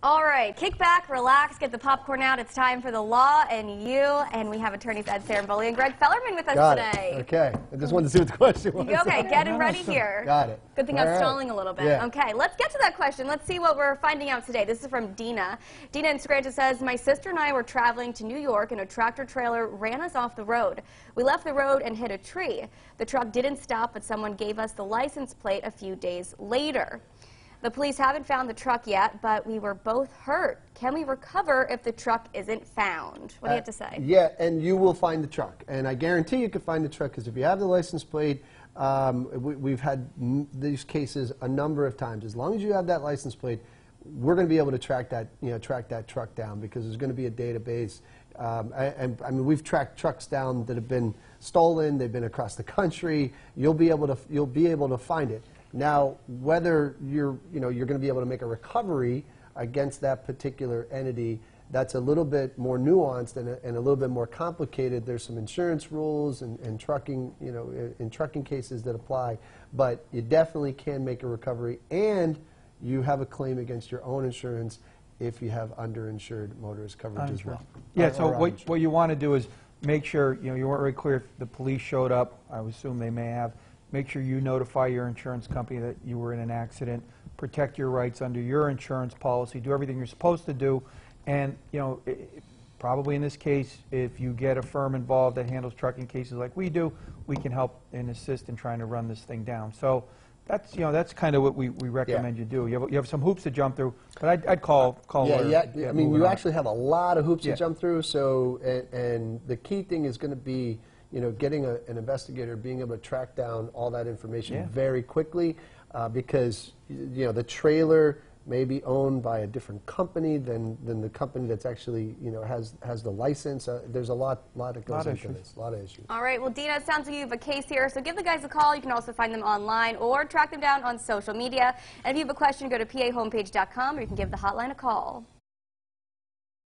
All right, kick back, relax, get the popcorn out. It's time for the law and you. And we have attorneys Ed Ciarimboli and Greg Fellerman with us Got today. it. Okay. I just wanted to see what the question was. Okay, getting ready here. Got it. Good thing All I'm right. stalling a little bit. Yeah. Okay, let's get to that question. Let's see what we're finding out today. This is from Dina. Dina in Scranton says, My sister and I were traveling to New York and a tractor trailer ran us off the road. We left the road and hit a tree. The truck didn't stop, but someone gave us the license plate a few days later. The police haven't found the truck yet, but we were both hurt. Can we recover if the truck isn't found? What do you have to say? Yeah, and you will find the truck. And I guarantee you can find the truck because if you have the license plate, um, we, we've had m- these cases a number of times. As long as you have that license plate, we're going to be able to track that, you know, track that truck down because there's going to be a database. Um, a- and, I mean, we've tracked trucks down that have been stolen. They've been across the country. You'll be able to, you'll be able to find it. Now, whether you're, you know, you're going to be able to make a recovery against that particular entity, that's a little bit more nuanced and a, and a little bit more complicated. There's some insurance rules and, and trucking, you know, in, in trucking cases that apply, but you definitely can make a recovery, and you have a claim against your own insurance if you have underinsured motorist coverage as well. Yeah, Or- so or what, what you want to do is make sure, you know, you weren't very clear if the police showed up, I assume they may have. Make sure you notify your insurance company that you were in an accident, protect your rights under your insurance policy, do everything you're supposed to do. And, you know, i- i- probably in this case, if you get a firm involved that handles trucking cases like we do, we can help and assist in trying to run this thing down. So that's, you know, that's kind of what we, we recommend you do. You have, you have some hoops to jump through, but I'd, I'd call, call. Yeah, yeah. get I mean, you on actually have a lot of hoops Yeah. to jump through. So, and, and the key thing is going to be, you know, getting a, an investigator, being able to track down all that information Yeah. very quickly, uh, because you know the trailer may be owned by a different company than, than the company that's actually you know has has the license. Uh, there's a lot lot that goes Lot of into issues. this. A lot of issues. All right, well, Dina, it sounds like you have a case here, so give the guys a call. You can also find them online or track them down on social media. And if you have a question, go to pahomepage.com or you can give the hotline a call.